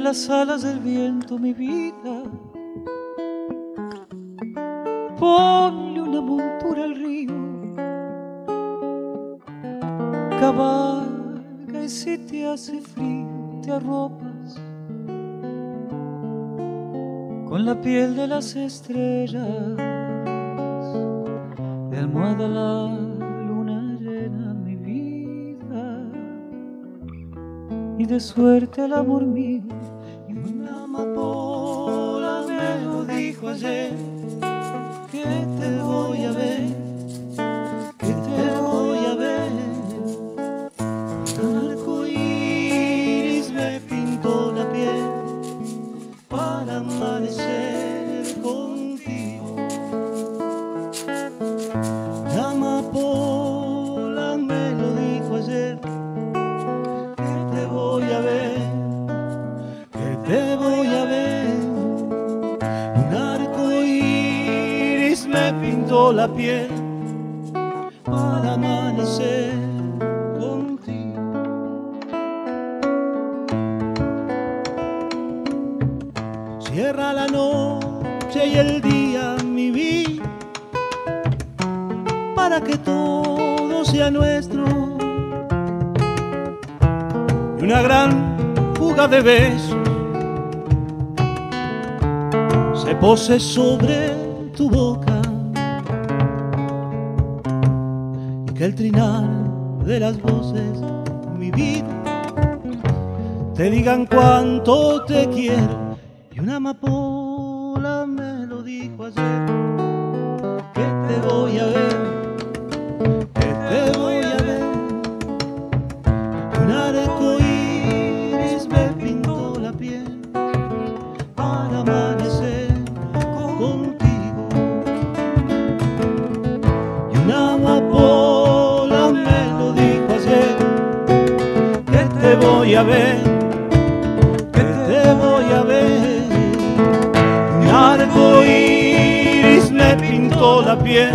las alas del viento mi vida. Ponle una montura al río, cabalga y si te hace frío te arropas con la piel de las estrellas, de almohada y de suerte el amor. Te voy a ver. Un arco iris me pintó la piel para amanecer contigo. Cierra la noche y el día mi vida para que todo sea nuestro. Y una gran fuga de besos se pose sobre tu boca y que el trinar de las voces, mi vida, te digan cuánto te quiero. Y una amapola me lo dijo ayer, que te voy a ver, a ver, que te voy a ver. Un arco iris me pintó la piel